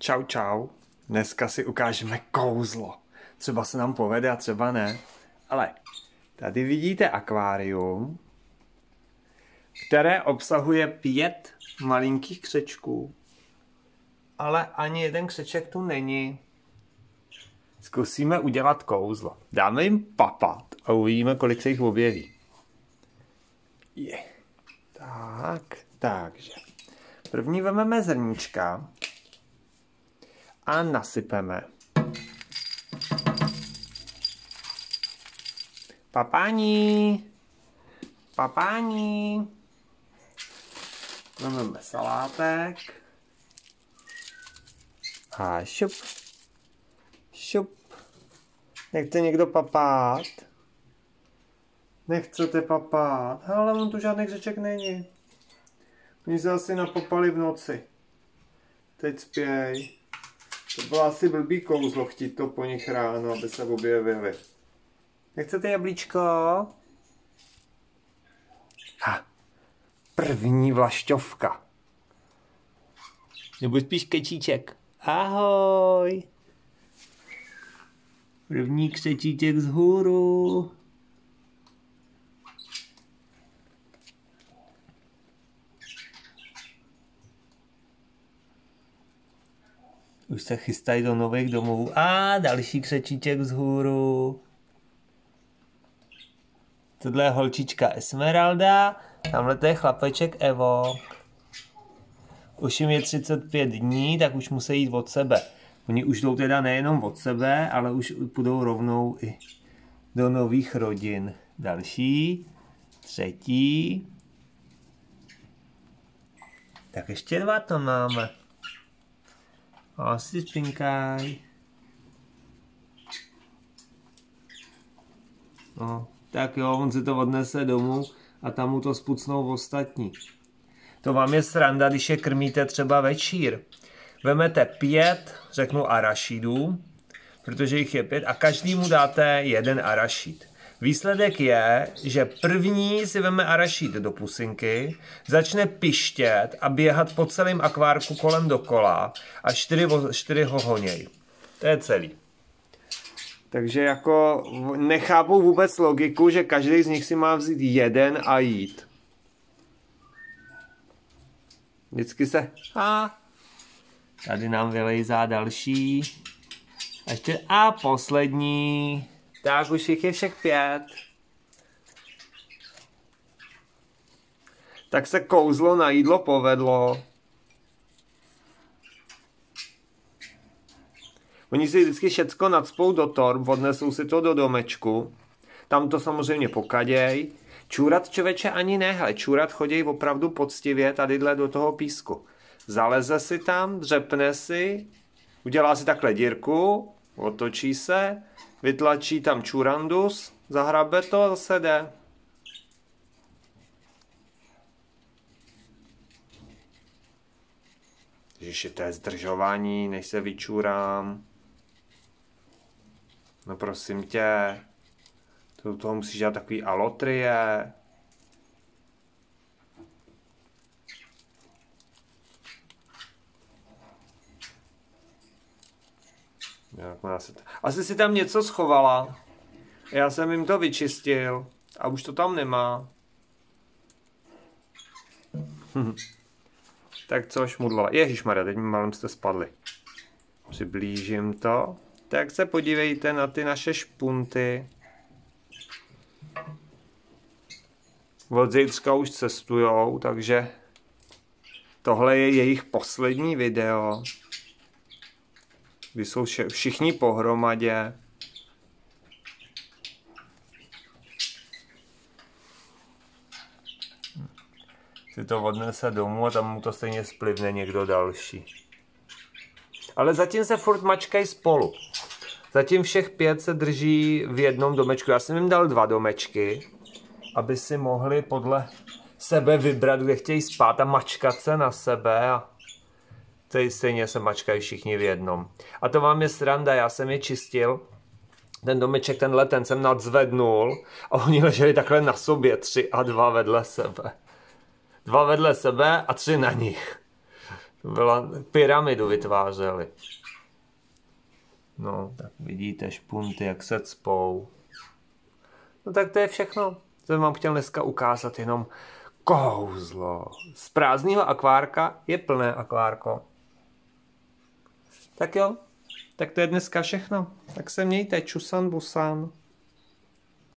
Čau, čau. Dneska si ukážeme kouzlo. Třeba se nám povede a třeba ne. Ale tady vidíte akvárium, které obsahuje pět malinkých křečků. Ale ani jeden křeček tu není. Zkusíme udělat kouzlo. Dáme jim papat a uvidíme, kolik se jich objeví. Je. Tak, takže. První vezmeme zrníčka a nasypeme. Papání, papání. Vezmeme salátek. A šup, šup. Nechce někdo papát? Nechcete papát? Ale on tu žádný řeček není. Oni se asi napopali v noci. Teď spěj. To bylo asi blbý kouzlo chtít to po nich ráno, aby se objevili. Nechcete jablíčko? Ha. První vlašťovka. Nebo spíš kečíček. Ahoj. První křečíček z hůru. Už se chystají do nových domovů. A další křečíček z hůru. Tohle je holčička Esmeralda, tamhle to je chlapeček Evo. Už jim je 35 dní, tak už musí jít od sebe. Oni už jdou teda nejenom od sebe, ale už půjdou rovnou i do nových rodin. Další, třetí. Tak ještě dva to máme. Asi spinkaj. No, tak jo, on si to odnese domů a tam mu to spucnou ostatní. To vám je sranda, když je krmíte třeba večír. Vemete pět, řeknu, arašidů, protože jich je pět, a každému dáte jeden arašid. Výsledek je, že první si veme arašid do pusinky, začne pištět a běhat po celém akvárku kolem dokola a čtyři, čtyři ho honěj. To je celý. Takže jako nechápu vůbec logiku, že každý z nich si má vzít jeden a jít. Vždycky se... A tady nám vylejzá další. A ještě a poslední. Tak už jich je všech pět. Tak se kouzlo na jídlo povedlo. Oni si vždycky všecko nadspou do torb, odnesou si to do domečku. Tam to samozřejmě pokaděj. Čůrat člověče ani ne, hele, čůrat chodí opravdu poctivě tadyhle do toho písku. Zaleze si tam, dřepne si, udělá si takhle dírku, otočí se, vytlačí tam čurandus, zahrabe to a zase jde. Ježiši, to je zdržování, než se vyčurám. No prosím tě, to toho musíš dělat takový alotrie. Asi si tam něco schovala. Já jsem jim to vyčistil a už to tam nemá. tak co šmudlala. Ježišmarja, teď mi malem jste spadli. Přiblížím to. Tak se podívejte na ty naše špunty. Od zítřka už cestujou, takže tohle je jejich poslední video kdy jsou všichni pohromadě. Si to odnese domů a tam mu to stejně splivne někdo další. Ale zatím se furt mačkají spolu. Zatím všech pět se drží v jednom domečku. Já jsem jim dal dva domečky, aby si mohli podle sebe vybrat, kde chtějí spát a mačkat se na sebe a Tady stejně se mačkají všichni v jednom. A to vám je sranda, já jsem je čistil, ten domeček, tenhle, ten jsem nadzvednul a oni leželi takhle na sobě, tři a dva vedle sebe. Dva vedle sebe a tři na nich. Byla, pyramidu vytvářeli. No, tak vidíte špunty, jak se cpou. No tak to je všechno. Jsem vám chtěl dneska ukázat jenom kouzlo. Z prázdného akvárka je plné akvárko. Tak jo, tak to je dneska všechno. Tak se mějte, čusan busan.